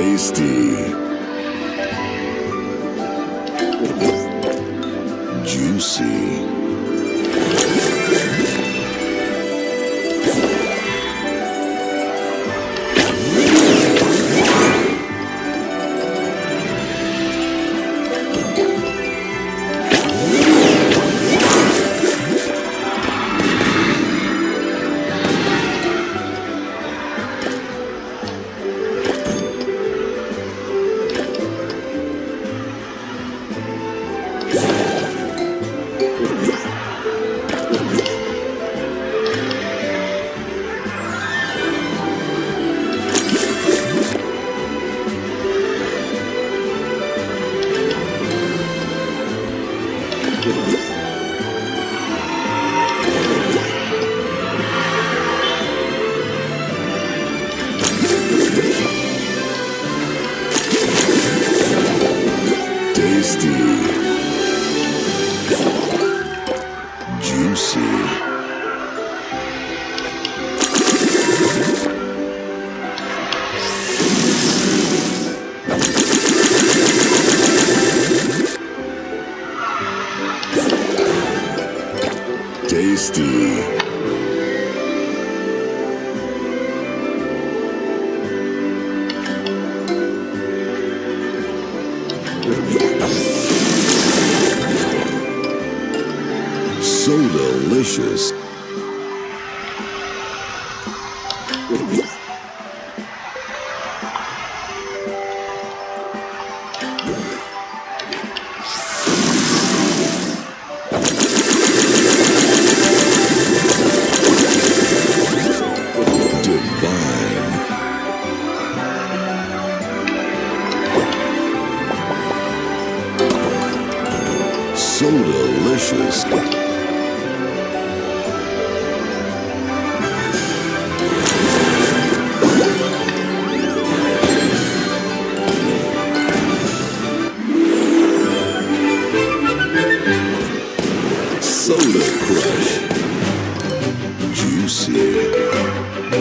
Tasty. Juicy. Tasty. So delicious. so delicious. Soda Crush. Juicy.